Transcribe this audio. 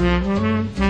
Mm-hmm.